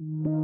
you